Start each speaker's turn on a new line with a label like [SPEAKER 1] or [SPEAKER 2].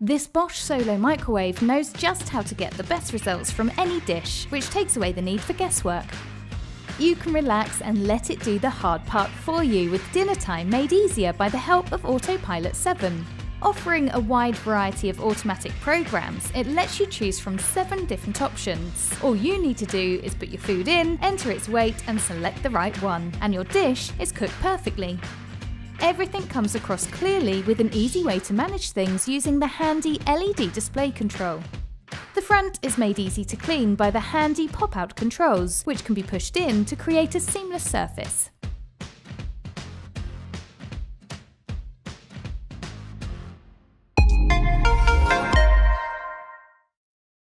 [SPEAKER 1] This Bosch Solo microwave knows just how to get the best results from any dish, which takes away the need for guesswork. You can relax and let it do the hard part for you with dinner time made easier by the help of Autopilot 7. Offering a wide variety of automatic programs, it lets you choose from seven different options. All you need to do is put your food in, enter its weight, and select the right one, and your dish is cooked perfectly. Everything comes across clearly with an easy way to manage things using the handy LED display control. The front is made easy to clean by the handy pop-out controls, which can be pushed in to create a seamless surface.